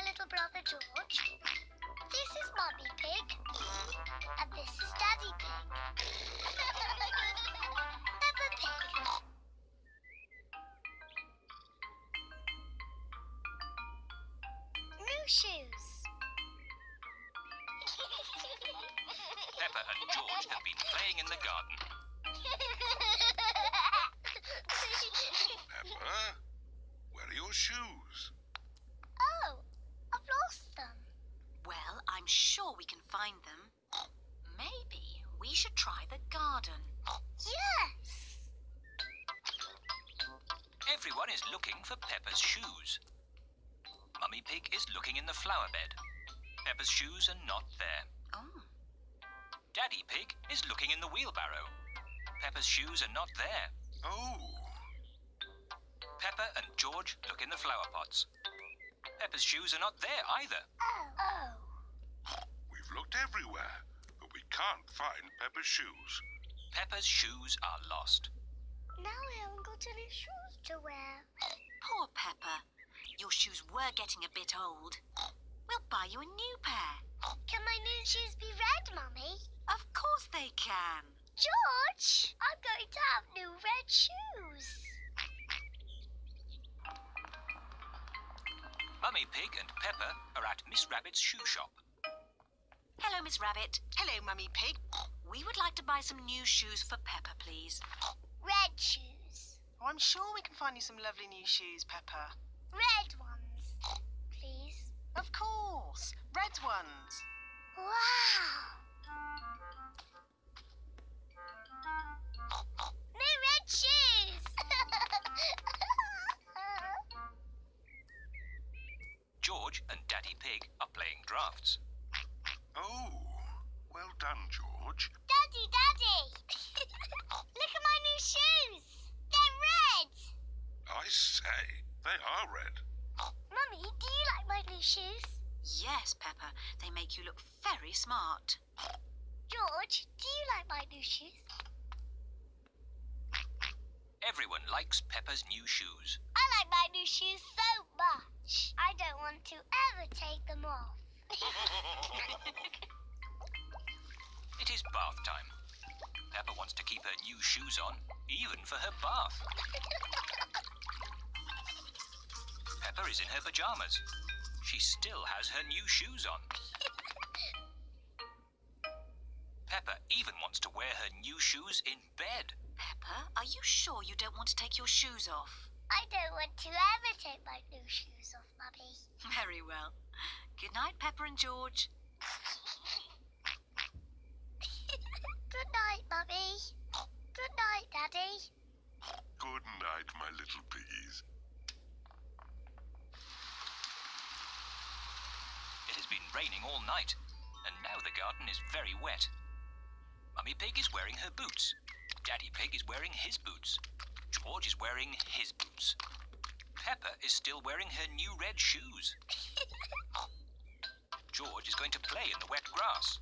my little brother George. This is Mummy Pig. And this is Daddy Pig. Peppa Pig. New shoes. Peppa and George have been playing in the garden. Peppa, where are your shoes? oh, I've lost them. Well, I'm sure we can find them. Maybe we should try the garden. Yes. Everyone is looking for Peppa's shoes. Mummy Pig is looking in the flower bed. Peppa's shoes are not there. Oh, Daddy Pig is looking in the wheelbarrow. Peppa's shoes are not there. Oh, Peppa and George look in the flower pots. Peppa's shoes are not there either. Oh. Oh. We've looked everywhere, but we can't find Peppa's shoes. Peppa's shoes are lost. Now I haven't got any shoes to wear. poor Peppa. Your shoes were getting a bit old. We'll buy you a new pair. Can my new shoes be red, Mummy? Of course they can. George, I'm going to have new red shoes. Mummy Pig and Peppa are at Miss Rabbit's shoe shop. Hello, Miss Rabbit. Hello, Mummy Pig. We would like to buy some new shoes for Peppa, please. Red shoes. Oh, I'm sure we can find you some lovely new shoes, Peppa. Red ones, please. Of course, red ones. Wow. New red shoes. George and Daddy Pig are playing drafts. Oh, well done, George. Daddy, Daddy. Look at my new shoes. They're red. I say, they are red. Mummy, do you like my new shoes? Yes, Peppa. They make you look very smart. George, do you like my new shoes? Everyone likes Peppa's new shoes. I like my new shoes so much. I don't want to ever take them off. It is bath time. Peppa wants to keep her new shoes on, even for her bath. Peppa is in her pajamas. She still has her new shoes on. Peppa even wants to wear her new shoes in bed. Peppa, are you sure you don't want to take your shoes off? I don't want to ever take my new shoes off, Mummy. Very well. Good night, Peppa and George. Good night, Mummy. Good night, Daddy. Good night, my little piggies. It has been raining all night, and now the garden is very wet. Mummy Pig is wearing her boots. Daddy Pig is wearing his boots. George is wearing his boots. Peppa is still wearing her new red shoes. George is going to play in the wet grass.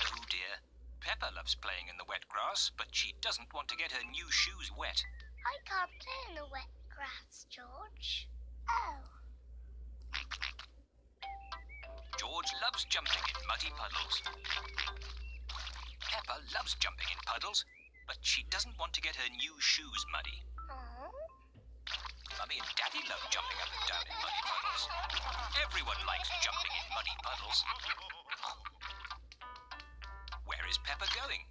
Oh dear. Peppa loves playing in the wet grass, but she doesn't want to get her new shoes wet. I can't play in the wet grass, George. Oh. George loves jumping in muddy puddles. Peppa loves jumping in puddles, but she doesn't want to get her new shoes muddy. Mummy and Daddy love jumping up and down in muddy puddles. Everyone likes jumping in muddy puddles. Where is Peppa going?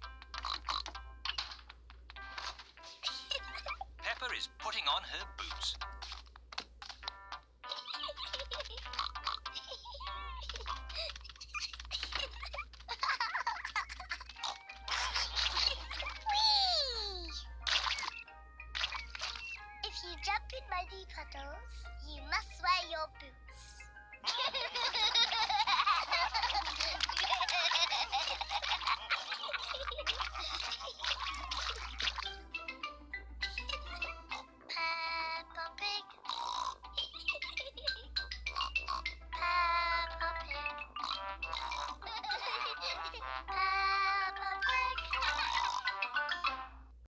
If you jump in muddy puddles, you must wear your boots.